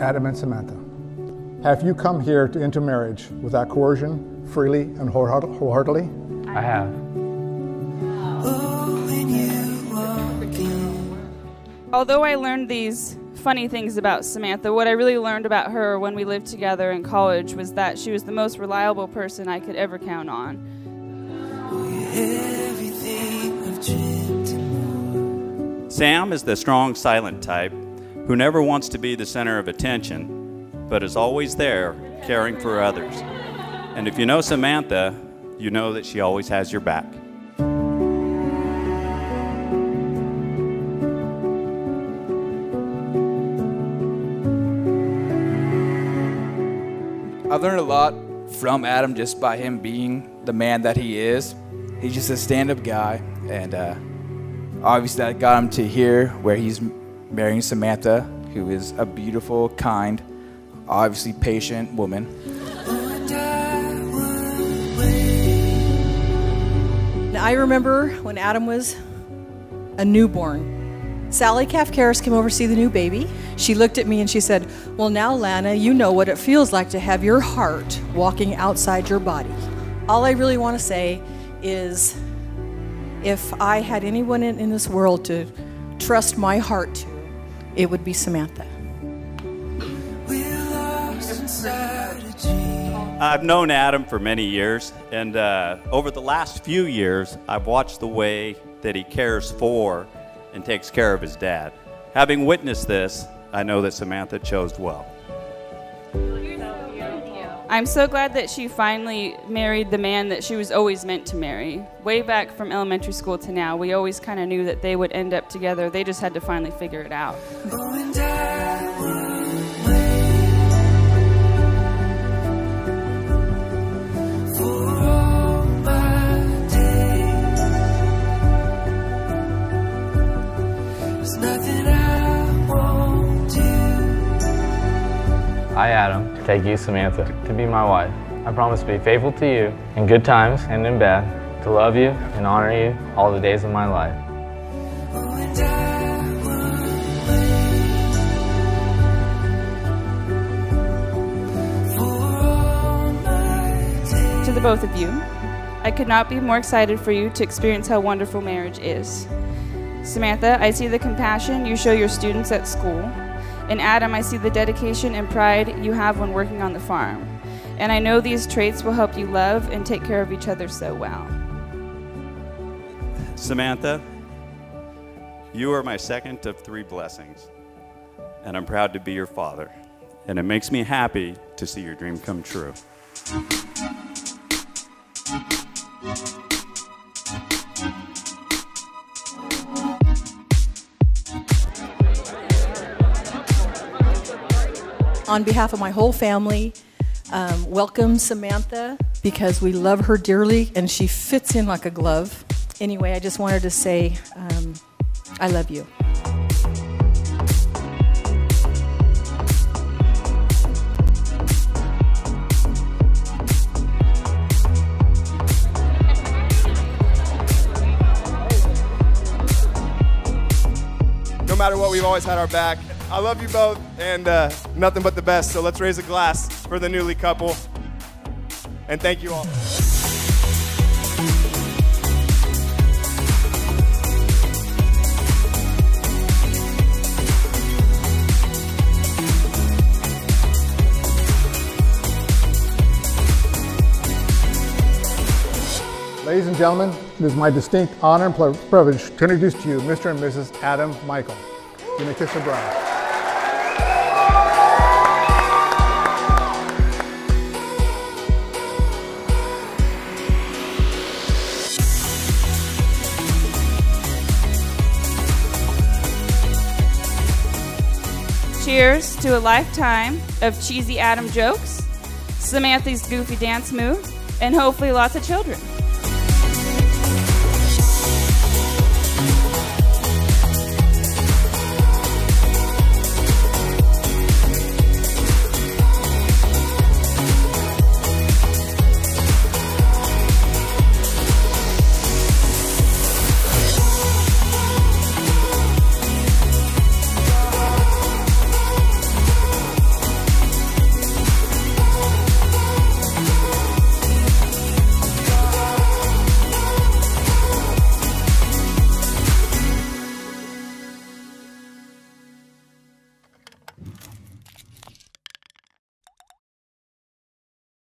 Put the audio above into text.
Adam and Samantha, have you come here to intermarriage without coercion, freely and wholeheartedly? I have. Although I learned these funny things about Samantha, what I really learned about her when we lived together in college was that she was the most reliable person I could ever count on. Sam is the strong, silent type who never wants to be the center of attention, but is always there caring for others. And if you know Samantha, you know that she always has your back. I've learned a lot from Adam just by him being the man that he is. He's just a stand up guy, and uh, obviously that got him to here where he's marrying Samantha, who is a beautiful, kind, obviously patient woman. I remember when Adam was a newborn. Sally Kafkaris came over to see the new baby. She looked at me and she said, Well, now, Lana, you know what it feels like to have your heart walking outside your body. All I really want to say is if I had anyone in, in this world to trust my heart to, it would be Samantha. I've known Adam for many years, and uh, over the last few years, I've watched the way that he cares for and takes care of his dad. Having witnessed this, I know that Samantha chose well. I'm so glad that she finally married the man that she was always meant to marry. Way back from elementary school to now, we always kind of knew that they would end up together. They just had to finally figure it out. Adam, take you, Samantha, to be my wife. I promise to be faithful to you in good times and in bad, to love you and honor you all the days of my life. To the both of you, I could not be more excited for you to experience how wonderful marriage is. Samantha, I see the compassion you show your students at school in Adam, I see the dedication and pride you have when working on the farm. And I know these traits will help you love and take care of each other so well. Samantha, you are my second of three blessings, and I'm proud to be your father. And it makes me happy to see your dream come true. On behalf of my whole family, um, welcome Samantha because we love her dearly and she fits in like a glove. Anyway, I just wanted to say um, I love you. No matter what, we've always had our back. I love you both, and uh, nothing but the best. So let's raise a glass for the newly couple. And thank you all. Ladies and gentlemen, it is my distinct honor and privilege to introduce to you Mr. and Mrs. Adam Michael. You may kiss bride. Cheers to a lifetime of cheesy Adam jokes, Samantha's goofy dance moves, and hopefully lots of children.